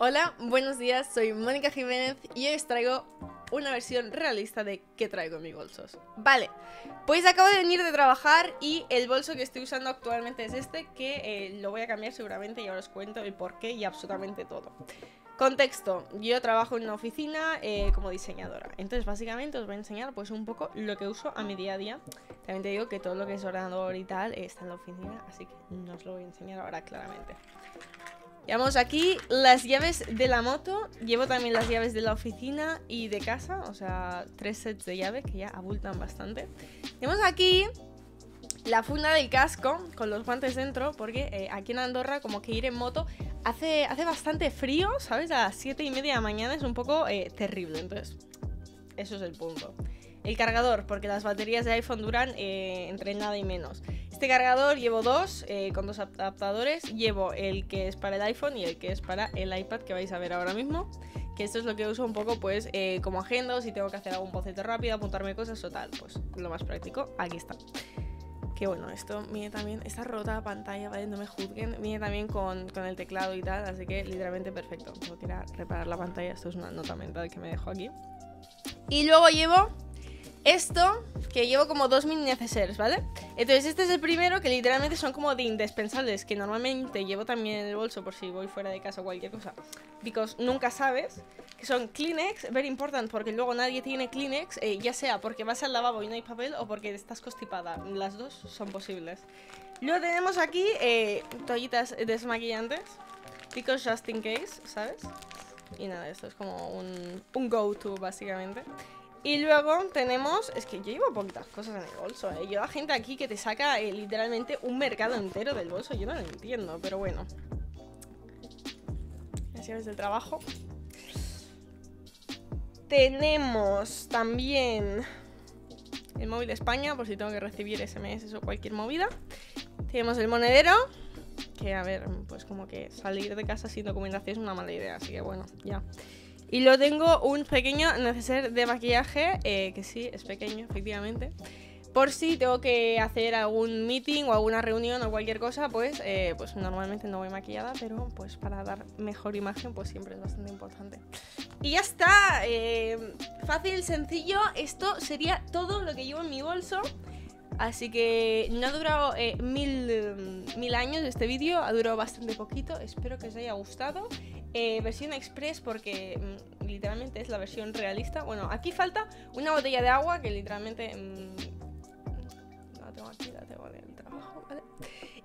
Hola, buenos días, soy Mónica Jiménez y hoy os traigo una versión realista de qué traigo en mis bolsos. Vale, pues acabo de venir de trabajar y el bolso que estoy usando actualmente es este, que eh, lo voy a cambiar seguramente y ahora os cuento el porqué y absolutamente todo. Contexto, yo trabajo en una oficina eh, como diseñadora, entonces básicamente os voy a enseñar pues un poco lo que uso a mi día a día. También te digo que todo lo que es ordenador y tal está en la oficina, así que no os lo voy a enseñar ahora claramente. Llevamos aquí las llaves de la moto, llevo también las llaves de la oficina y de casa, o sea, tres sets de llaves que ya abultan bastante. Tenemos aquí la funda del casco con los guantes dentro, porque eh, aquí en Andorra como que ir en moto hace, hace bastante frío, ¿sabes? A las 7 y media de la mañana es un poco eh, terrible, entonces eso es el punto. El cargador, porque las baterías de iPhone duran eh, entre nada y menos. Este cargador llevo dos, con dos adaptadores. Llevo el que es para el iPhone y el que es para el iPad que vais a ver ahora mismo. Que esto es lo que uso un poco pues como agenda si tengo que hacer algún boceto rápido, apuntarme cosas o tal. Pues lo más práctico, aquí está. Que bueno, esto viene también, está rota la pantalla, ¿vale? No me juzguen. Viene también con, con el teclado y tal, así que literalmente perfecto. Tengo que reparar la pantalla, esto es una nota mental que me dejo aquí. Y luego llevo esto, que llevo como dos mini necesarios, ¿vale? Entonces este es el primero que literalmente son como de indispensables Que normalmente llevo también en el bolso por si voy fuera de casa o cualquier cosa Because nunca sabes Que son Kleenex, very important Porque luego nadie tiene Kleenex eh, Ya sea porque vas al lavabo y no hay papel O porque estás constipada Las dos son posibles Luego tenemos aquí eh, toallitas desmaquillantes Because just in case, ¿sabes? Y nada, esto es como un, un go-to básicamente y luego tenemos, es que yo llevo poquitas cosas en el bolso, ¿eh? La gente aquí que te saca eh, literalmente un mercado entero del bolso, yo no lo entiendo, pero bueno. Las llaves del trabajo. Tenemos también el móvil de España, por si tengo que recibir SMS o cualquier movida. Tenemos el monedero, que a ver, pues como que salir de casa sin documentación es una mala idea, así que bueno, ya. Y luego tengo un pequeño neceser de maquillaje, eh, que sí, es pequeño, efectivamente. Por si tengo que hacer algún meeting o alguna reunión o cualquier cosa, pues, eh, pues normalmente no voy maquillada, pero pues para dar mejor imagen, pues siempre es bastante importante. Y ya está, eh, fácil, sencillo, esto sería todo lo que llevo en mi bolso. Así que no ha durado mil, mil años este vídeo, ha durado bastante poquito, espero que os haya gustado. Eh, versión express porque mm, literalmente es la versión realista. Bueno, aquí falta una botella de agua que literalmente... Mm,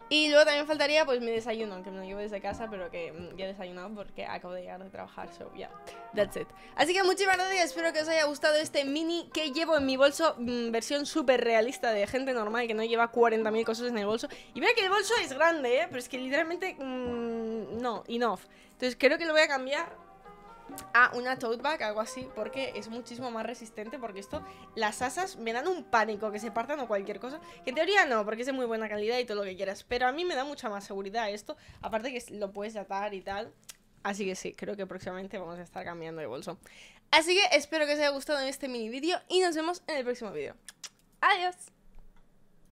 Y luego también faltaría pues mi desayuno, aunque me lo llevo desde casa, pero que mm, ya he desayunado porque acabo de llegar de trabajar, so yeah, that's it. Así que muchísimas gracias, espero que os haya gustado este mini que llevo en mi bolso, versión súper realista de gente normal que no lleva 40.000 cosas en el bolso. Y mira que el bolso es grande, ¿eh? pero es que literalmente, no, enough. Entonces creo que lo voy a cambiar a una tote bag, algo así, porque es muchísimo más resistente, porque esto, las asas me dan un pánico que se partan o cualquier cosa, que en teoría no, porque es de muy buena calidad y todo lo que quieras, pero a mí me da mucha más seguridad esto, aparte que lo puedes atar y tal, así que sí, creo que próximamente vamos a estar cambiando de bolso. Así que espero que os haya gustado este mini vídeo y nos vemos en el próximo vídeo. Adiós.